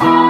Oh.